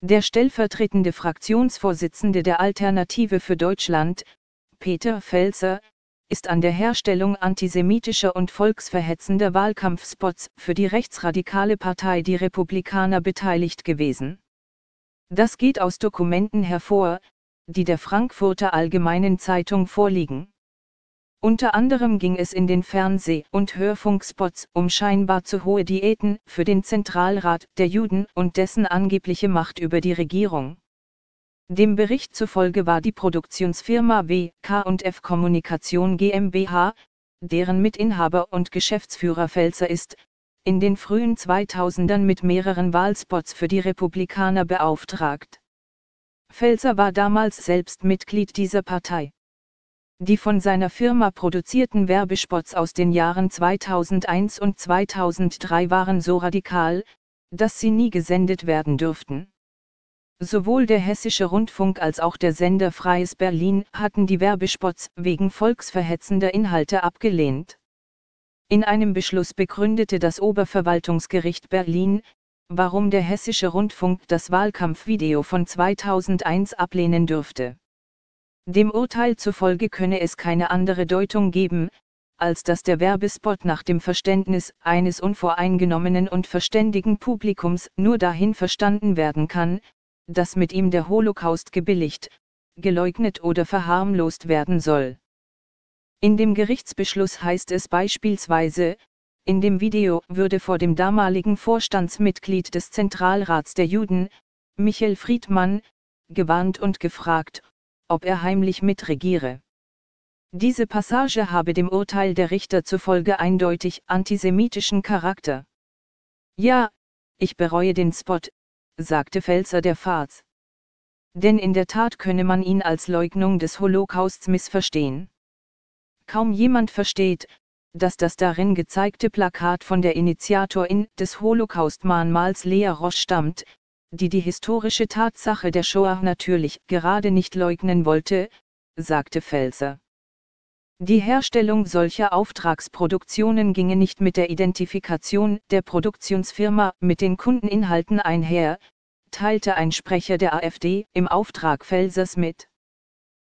Der stellvertretende Fraktionsvorsitzende der Alternative für Deutschland, Peter Felser, ist an der Herstellung antisemitischer und volksverhetzender Wahlkampfspots für die rechtsradikale Partei Die Republikaner beteiligt gewesen. Das geht aus Dokumenten hervor, die der Frankfurter Allgemeinen Zeitung vorliegen. Unter anderem ging es in den Fernseh- und Hörfunkspots um scheinbar zu hohe Diäten für den Zentralrat der Juden und dessen angebliche Macht über die Regierung. Dem Bericht zufolge war die Produktionsfirma W.K.F. Kommunikation GmbH, deren Mitinhaber und Geschäftsführer Felser ist, in den frühen 2000ern mit mehreren Wahlspots für die Republikaner beauftragt. Felser war damals selbst Mitglied dieser Partei. Die von seiner Firma produzierten Werbespots aus den Jahren 2001 und 2003 waren so radikal, dass sie nie gesendet werden dürften. Sowohl der Hessische Rundfunk als auch der Sender Freies Berlin hatten die Werbespots wegen volksverhetzender Inhalte abgelehnt. In einem Beschluss begründete das Oberverwaltungsgericht Berlin, warum der Hessische Rundfunk das Wahlkampfvideo von 2001 ablehnen dürfte. Dem Urteil zufolge könne es keine andere Deutung geben, als dass der Werbespot nach dem Verständnis eines unvoreingenommenen und verständigen Publikums nur dahin verstanden werden kann, dass mit ihm der Holocaust gebilligt, geleugnet oder verharmlost werden soll. In dem Gerichtsbeschluss heißt es beispielsweise, in dem Video würde vor dem damaligen Vorstandsmitglied des Zentralrats der Juden, Michael Friedmann, gewarnt und gefragt, ob er heimlich mitregiere. Diese Passage habe dem Urteil der Richter zufolge eindeutig antisemitischen Charakter. Ja, ich bereue den Spot, sagte Felser der Faz. Denn in der Tat könne man ihn als Leugnung des Holocausts missverstehen. Kaum jemand versteht, dass das darin gezeigte Plakat von der Initiatorin des Holocaust-Mahnmals Lea Roche stammt, die die historische Tatsache der Shoah natürlich gerade nicht leugnen wollte, sagte Felser. Die Herstellung solcher Auftragsproduktionen ginge nicht mit der Identifikation der Produktionsfirma mit den Kundeninhalten einher, teilte ein Sprecher der AfD im Auftrag Felsers mit.